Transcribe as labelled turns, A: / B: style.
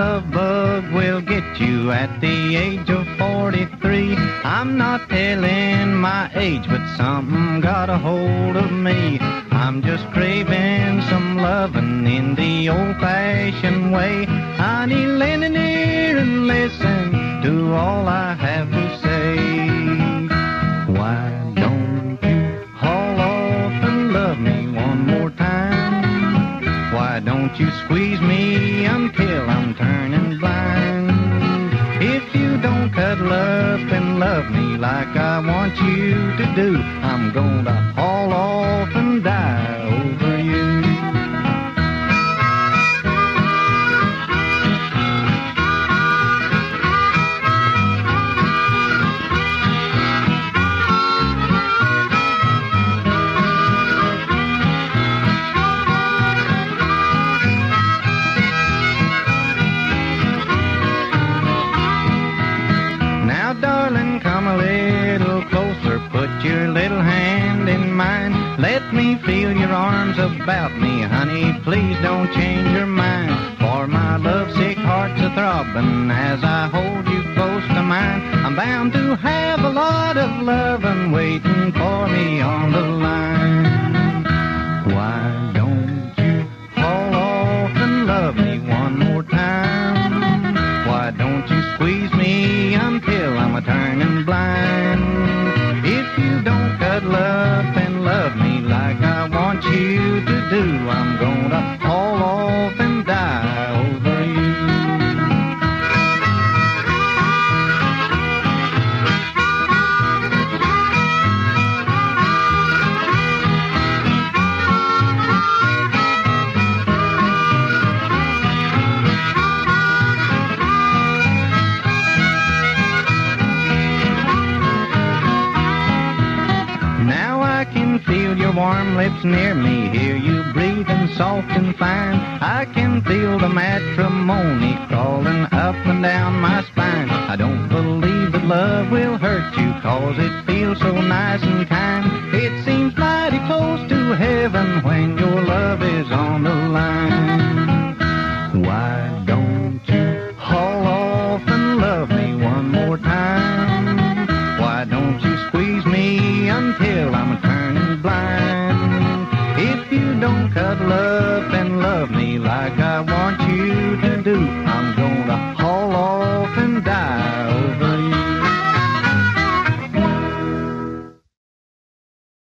A: love bug will get you at the age of 43. I'm not telling my age, but something got a hold of me. I'm just craving some loving in the old-fashioned way. Honey, Don't you squeeze me until I'm turning blind? If you don't cuddle up and love me like I want you to do, I'm gonna haul off and die oh, Let me feel your arms about me, honey. Please don't change your mind. For my lovesick heart's a throbbing as I hold you close to mine. I'm bound to have a lot of loving waiting for me on the line. Why don't you fall off and love me one more time? Why don't you squeeze me until I'm a turning blind? Want you to do, I'm gonna I can feel your warm lips near me, hear you breathing soft and fine. I can feel the matrimony crawling up and down my spine. I don't believe that love will hurt you, cause it feels so nice and kind. It seems mighty close to heaven when your love is on the until I'm turning blind. If you don't cuddle up and love me like I want you to do, I'm gonna haul off and die.